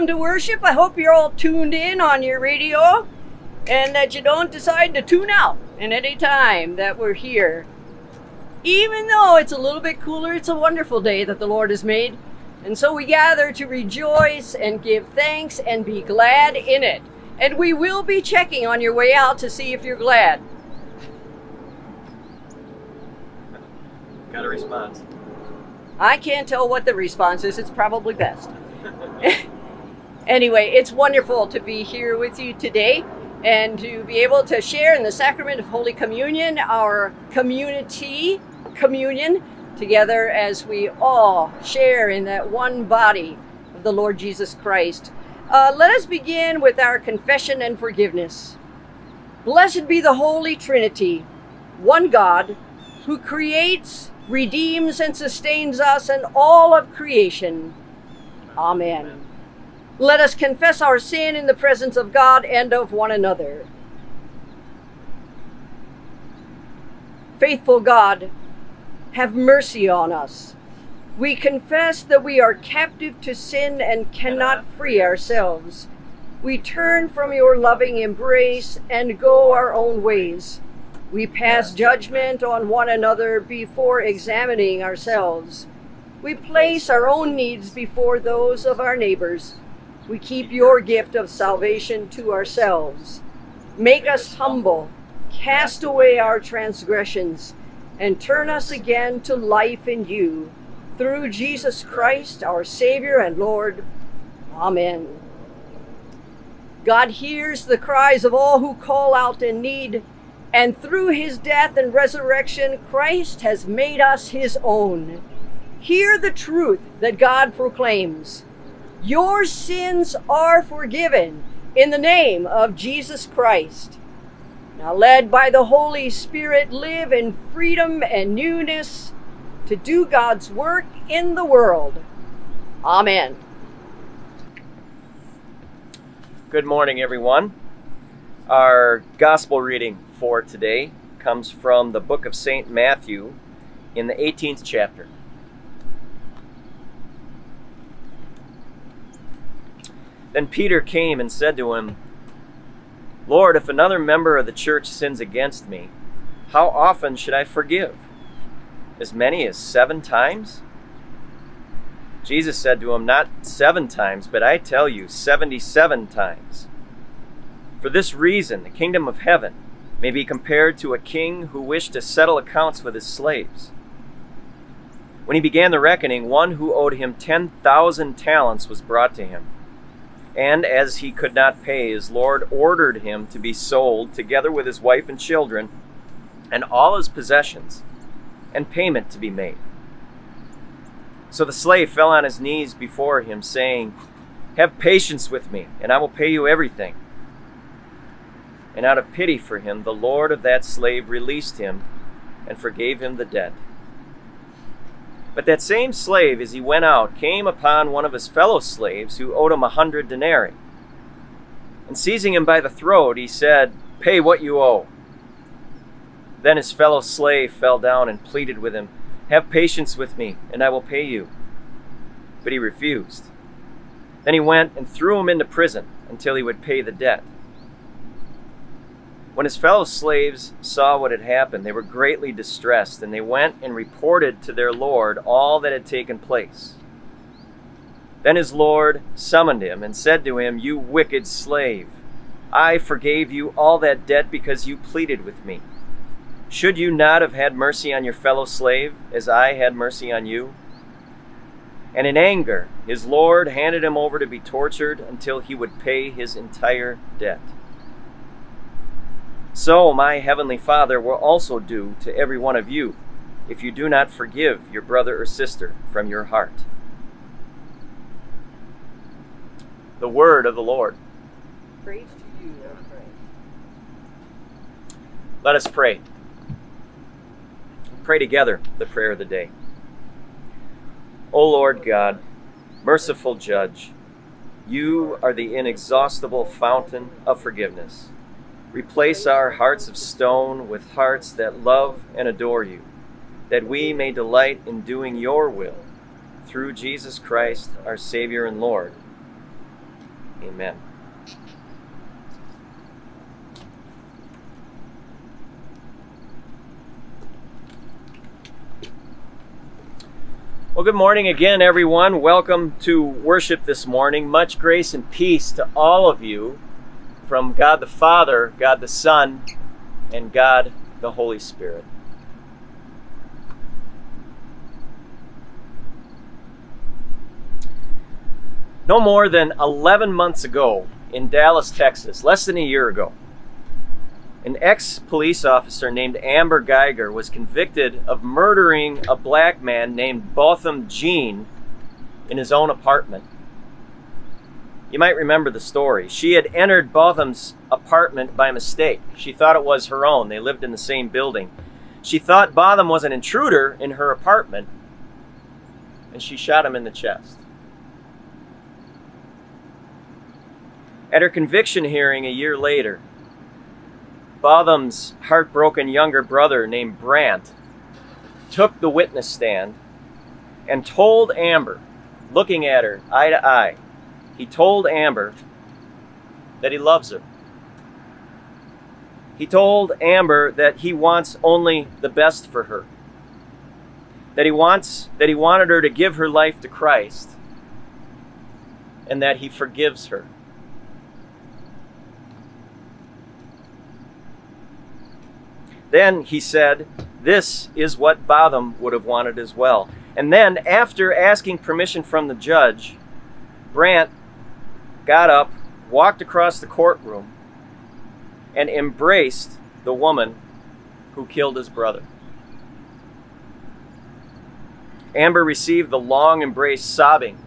Welcome to worship. I hope you're all tuned in on your radio and that you don't decide to tune out in any time that we're here. Even though it's a little bit cooler, it's a wonderful day that the Lord has made. And so we gather to rejoice and give thanks and be glad in it. And we will be checking on your way out to see if you're glad. Got a response. I can't tell what the response is. It's probably best. anyway, it's wonderful to be here with you today and to be able to share in the sacrament of Holy Communion, our community communion, together as we all share in that one body of the Lord Jesus Christ. Uh, let us begin with our confession and forgiveness. Blessed be the Holy Trinity, one God, who creates, redeems, and sustains us and all of creation. Amen. Let us confess our sin in the presence of God and of one another. Faithful God, have mercy on us. We confess that we are captive to sin and cannot free ourselves. We turn from your loving embrace and go our own ways. We pass judgment on one another before examining ourselves. We place our own needs before those of our neighbors. We keep your gift of salvation to ourselves. Make us humble, cast away our transgressions, and turn us again to life in you. Through Jesus Christ, our Savior and Lord. Amen. God hears the cries of all who call out in need, and through his death and resurrection, Christ has made us his own. Hear the truth that God proclaims. Your sins are forgiven in the name of Jesus Christ. Now, led by the Holy Spirit, live in freedom and newness to do God's work in the world. Amen. Good morning, everyone. Our gospel reading for today comes from the book of St. Matthew in the 18th chapter. Then Peter came and said to him, Lord, if another member of the church sins against me, how often should I forgive? As many as seven times? Jesus said to him, Not seven times, but I tell you, seventy seven times. For this reason, the kingdom of heaven may be compared to a king who wished to settle accounts with his slaves. When he began the reckoning, one who owed him ten thousand talents was brought to him. And as he could not pay, his Lord ordered him to be sold, together with his wife and children, and all his possessions, and payment to be made. So the slave fell on his knees before him, saying, Have patience with me, and I will pay you everything. And out of pity for him, the Lord of that slave released him and forgave him the debt. But that same slave, as he went out, came upon one of his fellow slaves who owed him a hundred denarii. And seizing him by the throat, he said, Pay what you owe. Then his fellow slave fell down and pleaded with him, Have patience with me, and I will pay you. But he refused. Then he went and threw him into prison until he would pay the debt. When his fellow slaves saw what had happened, they were greatly distressed, and they went and reported to their Lord all that had taken place. Then his Lord summoned him and said to him, You wicked slave, I forgave you all that debt because you pleaded with me. Should you not have had mercy on your fellow slave, as I had mercy on you? And in anger, his Lord handed him over to be tortured until he would pay his entire debt. So my heavenly Father will also do to every one of you if you do not forgive your brother or sister from your heart. The word of the Lord. Praise to you, Lord. Let us pray. Pray together the prayer of the day. O Lord God, merciful judge, you are the inexhaustible fountain of forgiveness. Replace our hearts of stone with hearts that love and adore you, that we may delight in doing your will through Jesus Christ, our Savior and Lord. Amen. Well, good morning again, everyone. Welcome to worship this morning. Much grace and peace to all of you from God the Father, God the Son, and God the Holy Spirit. No more than 11 months ago in Dallas, Texas, less than a year ago, an ex police officer named Amber Guyger was convicted of murdering a black man named Botham Jean in his own apartment. You might remember the story. She had entered Botham's apartment by mistake. She thought it was her own. They lived in the same building. She thought Botham was an intruder in her apartment, and she shot him in the chest. At her conviction hearing a year later, Botham's heartbroken younger brother named Brandt took the witness stand and told Amber, looking at her eye to eye, he told Amber that he loves her. He told Amber that he wants only the best for her. That he wants that he wanted her to give her life to Christ and that he forgives her. Then he said, This is what Botham would have wanted as well. And then, after asking permission from the judge, Brandt got up, walked across the courtroom, and embraced the woman who killed his brother. Amber received the long embrace sobbing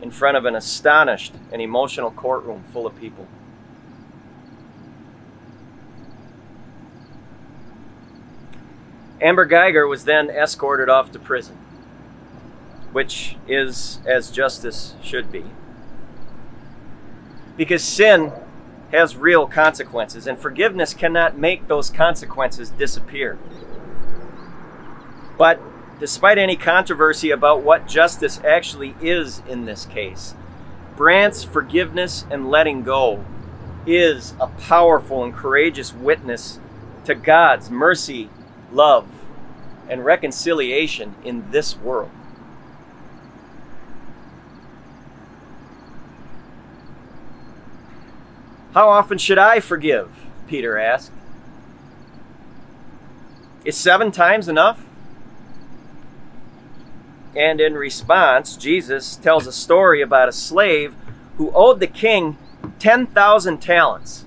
in front of an astonished and emotional courtroom full of people. Amber Guyger was then escorted off to prison, which is as justice should be. Because sin has real consequences, and forgiveness cannot make those consequences disappear. But despite any controversy about what justice actually is in this case, Brandt's forgiveness and letting go is a powerful and courageous witness to God's mercy love, and reconciliation in this world. How often should I forgive? Peter asked. Is seven times enough? And in response, Jesus tells a story about a slave who owed the king 10,000 talents.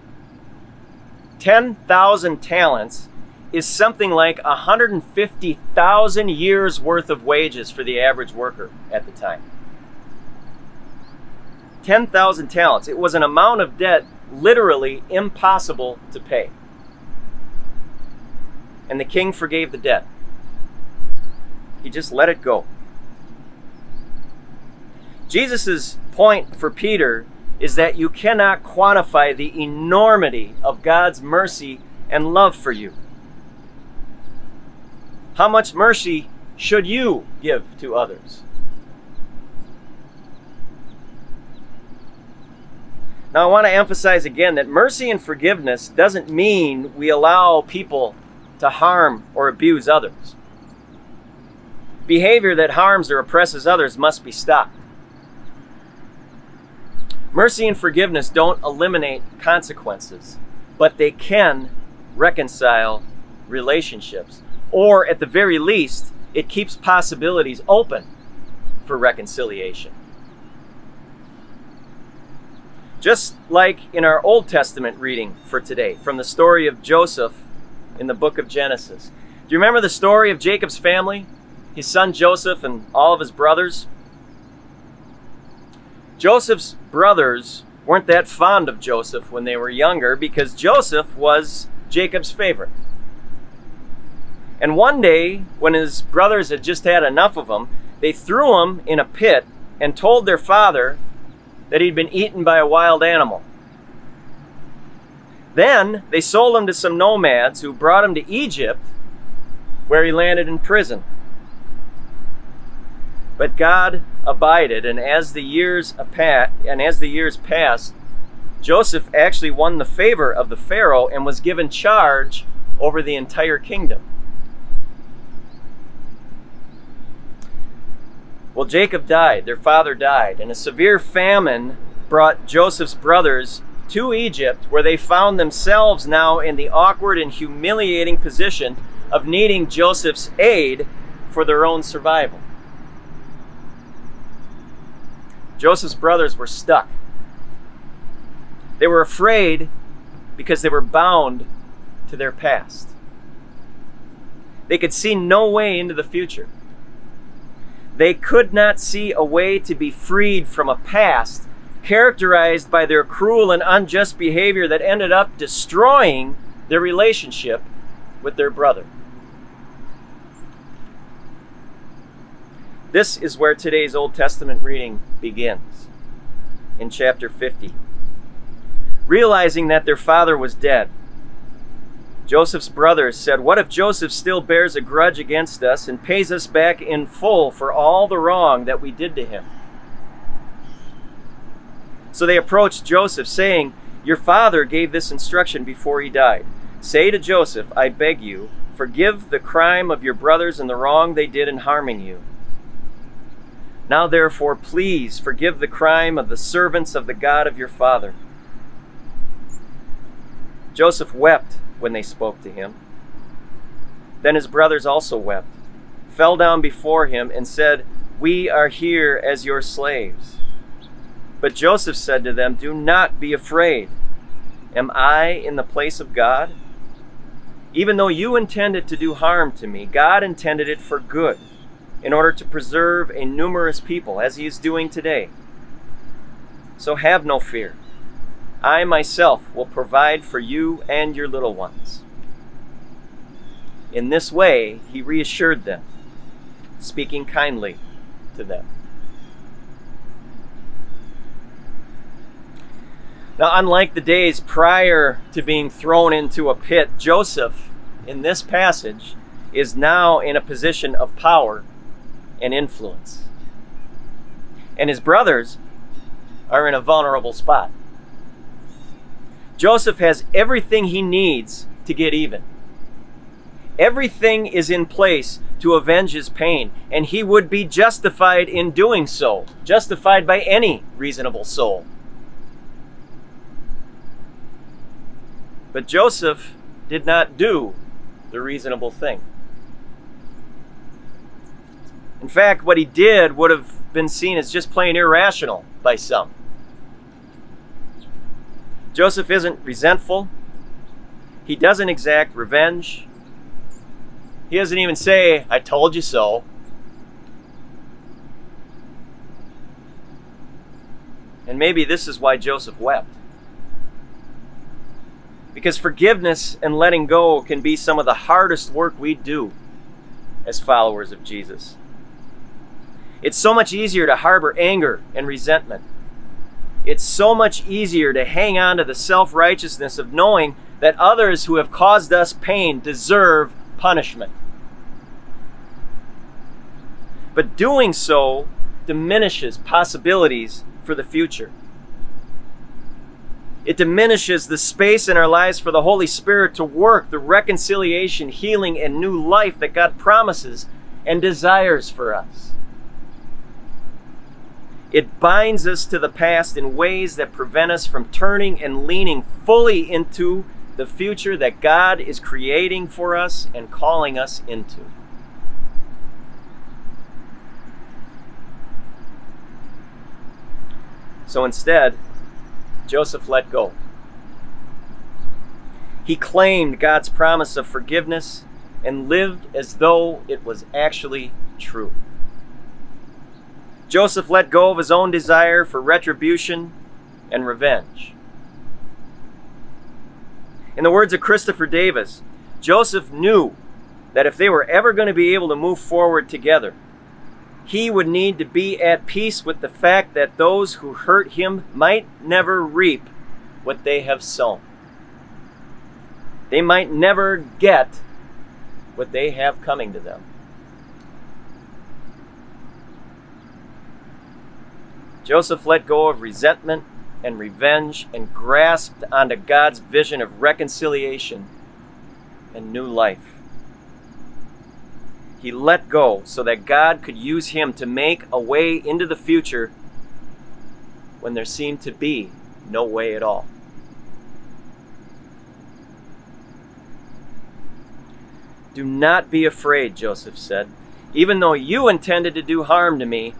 10,000 talents is something like 150,000 years worth of wages for the average worker at the time. 10,000 talents. It was an amount of debt literally impossible to pay. And the king forgave the debt. He just let it go. Jesus' point for Peter is that you cannot quantify the enormity of God's mercy and love for you. How much mercy should you give to others? I want to emphasize again that mercy and forgiveness doesn't mean we allow people to harm or abuse others. Behavior that harms or oppresses others must be stopped. Mercy and forgiveness don't eliminate consequences, but they can reconcile relationships or at the very least, it keeps possibilities open for reconciliation. Just like in our Old Testament reading for today, from the story of Joseph in the book of Genesis. Do you remember the story of Jacob's family? His son Joseph and all of his brothers? Joseph's brothers weren't that fond of Joseph when they were younger because Joseph was Jacob's favorite. And one day, when his brothers had just had enough of him, they threw him in a pit and told their father that he'd been eaten by a wild animal. Then they sold him to some nomads who brought him to Egypt, where he landed in prison. But God abided, and as the years and as the years passed, Joseph actually won the favor of the Pharaoh and was given charge over the entire kingdom. Well, Jacob died, their father died, and a severe famine brought Joseph's brothers to Egypt, where they found themselves now in the awkward and humiliating position of needing Joseph's aid for their own survival. Joseph's brothers were stuck. They were afraid because they were bound to their past. They could see no way into the future. They could not see a way to be freed from a past characterized by their cruel and unjust behavior that ended up destroying their relationship with their brother. This is where today's Old Testament reading begins, in chapter 50. Realizing that their father was dead, Joseph's brothers said, What if Joseph still bears a grudge against us and pays us back in full for all the wrong that we did to him? So they approached Joseph, saying, Your father gave this instruction before he died. Say to Joseph, I beg you, forgive the crime of your brothers and the wrong they did in harming you. Now, therefore, please forgive the crime of the servants of the God of your father. Joseph wept when they spoke to him. Then his brothers also wept, fell down before him, and said, We are here as your slaves. But Joseph said to them, Do not be afraid. Am I in the place of God? Even though you intended to do harm to me, God intended it for good in order to preserve a numerous people, as he is doing today. So have no fear. I myself will provide for you and your little ones. In this way, he reassured them, speaking kindly to them. Now, unlike the days prior to being thrown into a pit, Joseph, in this passage, is now in a position of power and influence. And his brothers are in a vulnerable spot. Joseph has everything he needs to get even. Everything is in place to avenge his pain, and he would be justified in doing so, justified by any reasonable soul. But Joseph did not do the reasonable thing. In fact, what he did would have been seen as just plain irrational by some. Joseph isn't resentful. He doesn't exact revenge. He doesn't even say, I told you so. And maybe this is why Joseph wept. Because forgiveness and letting go can be some of the hardest work we do as followers of Jesus. It's so much easier to harbor anger and resentment. It's so much easier to hang on to the self righteousness of knowing that others who have caused us pain deserve punishment. But doing so diminishes possibilities for the future. It diminishes the space in our lives for the Holy Spirit to work the reconciliation, healing, and new life that God promises and desires for us. It binds us to the past in ways that prevent us from turning and leaning fully into the future that God is creating for us and calling us into. So instead, Joseph let go. He claimed God's promise of forgiveness and lived as though it was actually true. Joseph let go of his own desire for retribution and revenge. In the words of Christopher Davis, Joseph knew that if they were ever going to be able to move forward together, he would need to be at peace with the fact that those who hurt him might never reap what they have sown. They might never get what they have coming to them. Joseph let go of resentment and revenge and grasped onto God's vision of reconciliation and new life. He let go so that God could use him to make a way into the future when there seemed to be no way at all. Do not be afraid, Joseph said. Even though you intended to do harm to me,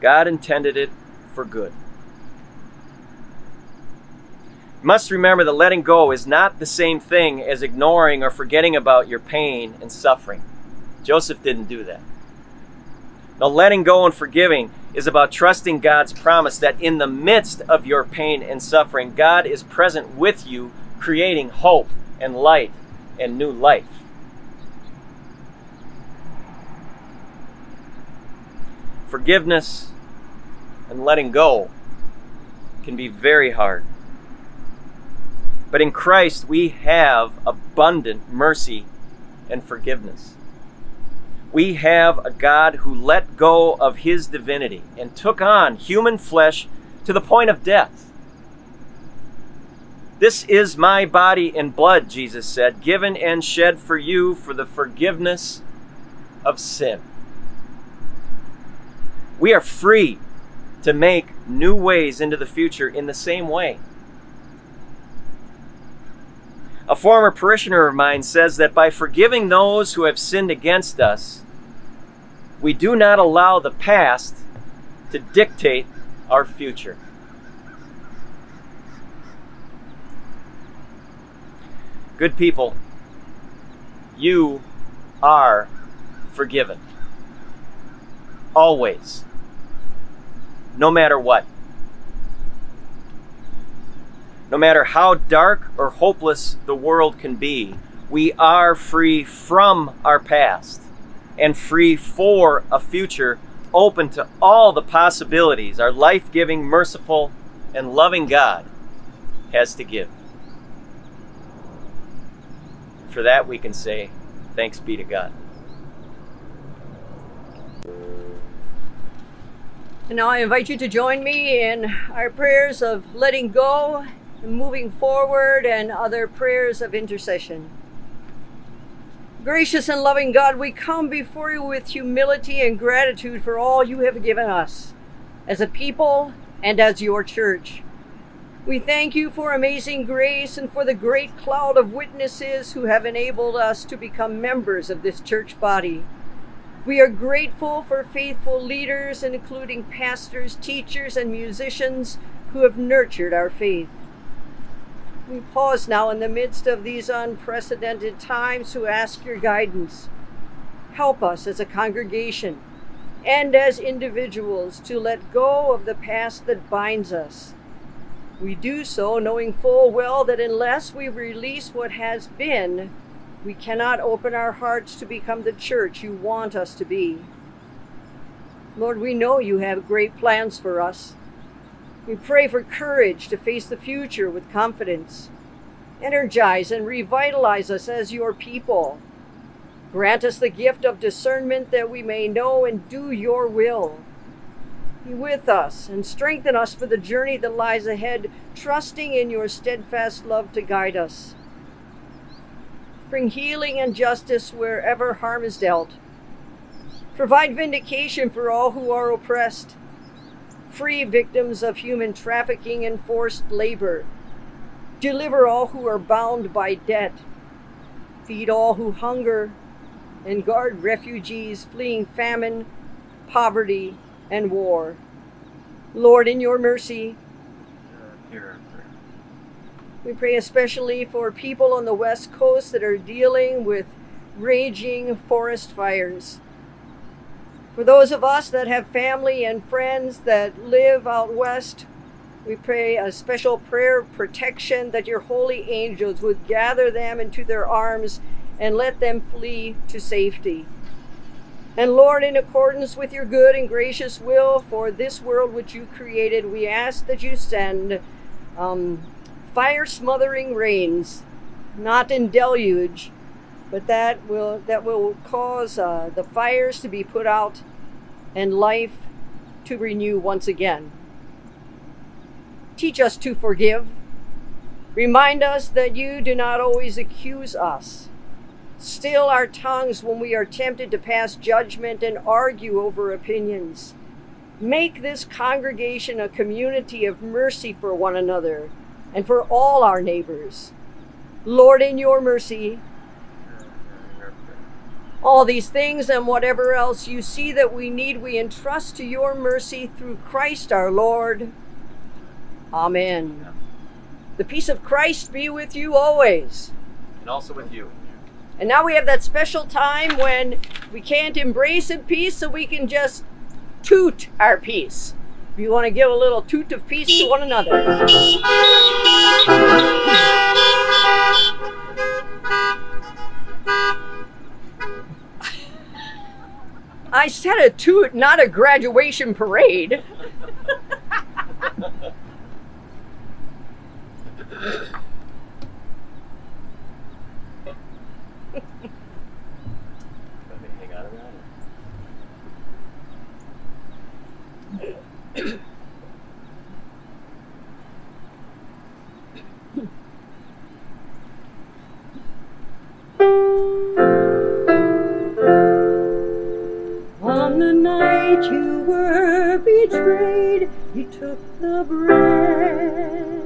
God intended it for good. You must remember that letting go is not the same thing as ignoring or forgetting about your pain and suffering. Joseph didn't do that. Now, letting go and forgiving is about trusting God's promise that in the midst of your pain and suffering, God is present with you, creating hope and light and new life. Forgiveness and letting go can be very hard. But in Christ, we have abundant mercy and forgiveness. We have a God who let go of his divinity and took on human flesh to the point of death. This is my body and blood, Jesus said, given and shed for you for the forgiveness of sin. We are free to make new ways into the future in the same way. A former parishioner of mine says that by forgiving those who have sinned against us, we do not allow the past to dictate our future. Good people, you are forgiven. Always. No matter what. No matter how dark or hopeless the world can be, we are free from our past and free for a future open to all the possibilities our life giving, merciful, and loving God has to give. For that, we can say, Thanks be to God. And now I invite you to join me in our prayers of letting go and moving forward and other prayers of intercession. Gracious and loving God, we come before you with humility and gratitude for all you have given us as a people and as your church. We thank you for amazing grace and for the great cloud of witnesses who have enabled us to become members of this church body. We are grateful for faithful leaders, including pastors, teachers, and musicians who have nurtured our faith. We pause now in the midst of these unprecedented times to ask your guidance. Help us as a congregation and as individuals to let go of the past that binds us. We do so knowing full well that unless we release what has been, we cannot open our hearts to become the church you want us to be. Lord, we know you have great plans for us. We pray for courage to face the future with confidence. Energize and revitalize us as your people. Grant us the gift of discernment that we may know and do your will. Be with us and strengthen us for the journey that lies ahead, trusting in your steadfast love to guide us. Bring healing and justice wherever harm is dealt. Provide vindication for all who are oppressed free victims of human trafficking and forced labor, deliver all who are bound by debt, feed all who hunger, and guard refugees fleeing famine, poverty, and war. Lord, in your mercy, we pray especially for people on the West Coast that are dealing with raging forest fires. For those of us that have family and friends that live out west, we pray a special prayer of protection that your holy angels would gather them into their arms and let them flee to safety. And Lord, in accordance with your good and gracious will for this world which you created, we ask that you send um, fire smothering rains, not in deluge, but that will that will cause uh, the fires to be put out and life to renew once again. Teach us to forgive. Remind us that you do not always accuse us. Still our tongues when we are tempted to pass judgment and argue over opinions. Make this congregation a community of mercy for one another and for all our neighbors. Lord, in your mercy, all these things and whatever else you see that we need, we entrust to your mercy through Christ our Lord. Amen. The peace of Christ be with you always. And also with you. And now we have that special time when we can't embrace in peace, so we can just toot our peace. You want to give a little toot of peace to one another. I said a toot, not a graduation parade. you were betrayed, you took the bread.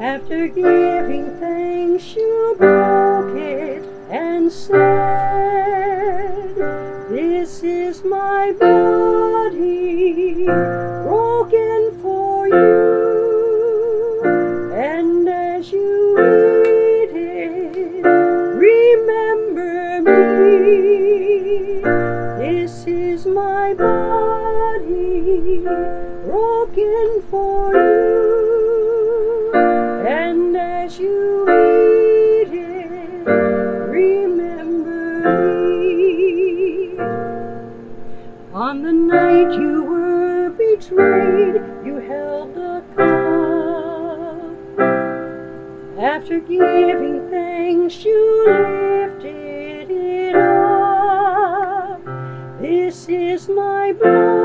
After giving thanks, you broke it and said, This is my body, After giving thanks, you lifted it up. This is my blood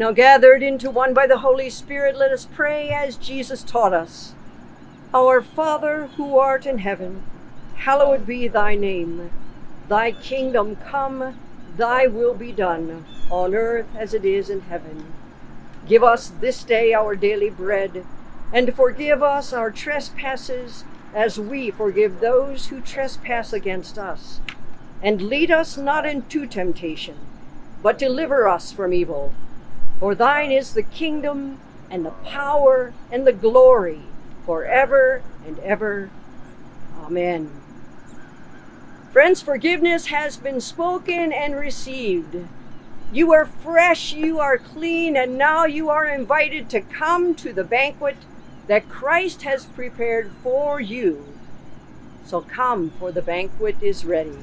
Now, gathered into one by the Holy Spirit, let us pray as Jesus taught us. Our Father, who art in heaven, hallowed be thy name. Thy kingdom come, thy will be done, on earth as it is in heaven. Give us this day our daily bread, and forgive us our trespasses as we forgive those who trespass against us. And lead us not into temptation, but deliver us from evil. For thine is the kingdom, and the power, and the glory, forever and ever. Amen. Friends, forgiveness has been spoken and received. You are fresh, you are clean, and now you are invited to come to the banquet that Christ has prepared for you. So come, for the banquet is ready.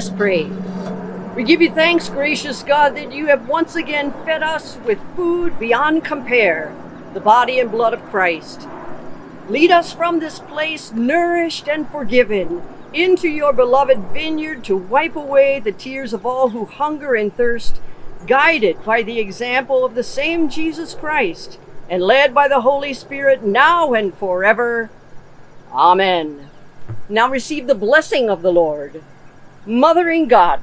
Us pray. We give you thanks, gracious God, that you have once again fed us with food beyond compare, the body and blood of Christ. Lead us from this place nourished and forgiven into your beloved vineyard to wipe away the tears of all who hunger and thirst, guided by the example of the same Jesus Christ, and led by the Holy Spirit now and forever. Amen. Now receive the blessing of the Lord. Mothering God,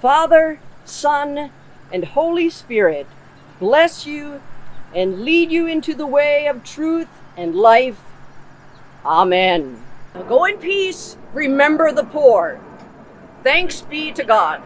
Father, Son, and Holy Spirit, bless you and lead you into the way of truth and life. Amen. Go in peace. Remember the poor. Thanks be to God.